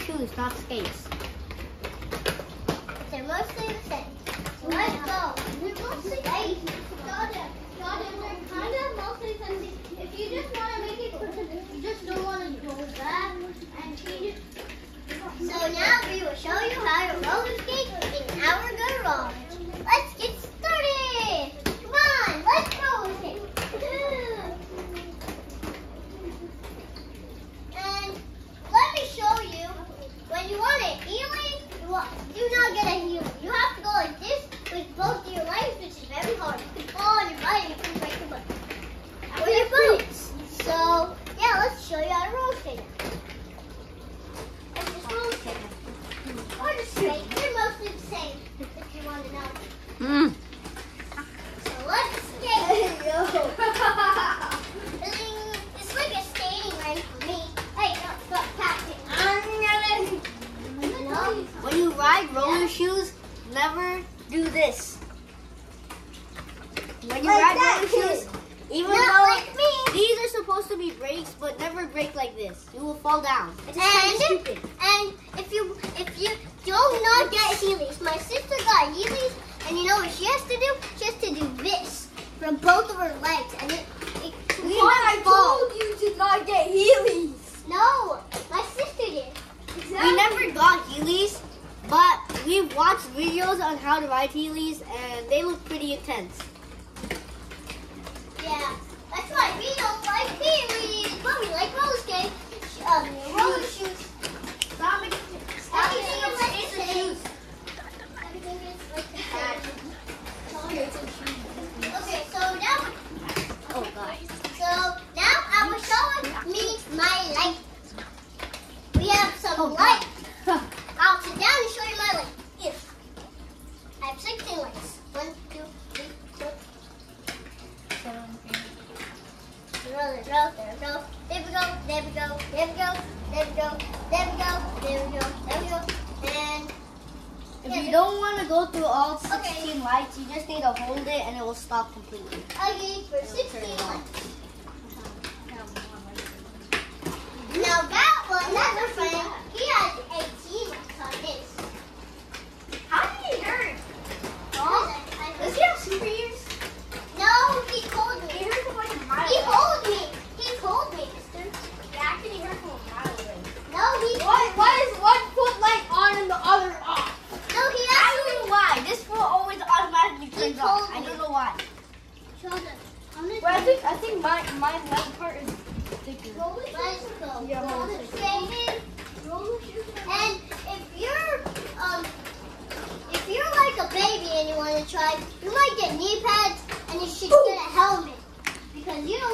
shoes, not skates. They're mostly the same. Let's go. They're mostly Jordan, they're kind of mostly the same. If you just want to make it you just don't want to and. So now we will show you how to roller skate in our garage. Let's get started. Come on, let's roller skate. And let me show you when you want a Heelys, you want, do not get a Heelys. You have to go like this with both your legs, which is very hard. You can fall on your butt and you can break your butt. With your boots. So, yeah, let's show you how to roller skate. Let's just roller skate. Or just skate. They're mostly the same, if you want to know. Mm. So let's skate. it's like a skating ring for me. Hey, no, stop tapping. No. When you ride roller shoes, never do this. When you Like ride roller shoes, even Not though like me. these are supposed to be brakes, but never brake like this. You will fall down. It's just kind of And, and if you if you don't not get Heelys, my sister got Heelys, and you know what she has to do? She has to do this from both of her legs, and it. it we never fall. you to not get Heelys. No, my sister did. We never got Heelys, but we watched videos on how to ride Heelys, and they look pretty intense. Yeah, oh, light. I'll sit down and show you my light. Here. I have 16 lights. One, two, three, four, seven, eight. There we go. There we go, there we go, there we go, there we go, there we go, there we go, there we go, and... If yeah, you don't want to go through all 16 okay. lights, you just need to hold it and it will stop completely. Okay, for 16 lights. I think I think my my left part is thicker. Let's go. Yeah, roller Roller shoes. Roller shoes. And if you're um if you're like a baby and you want to try, you might get knee pads and you should get a helmet because you don't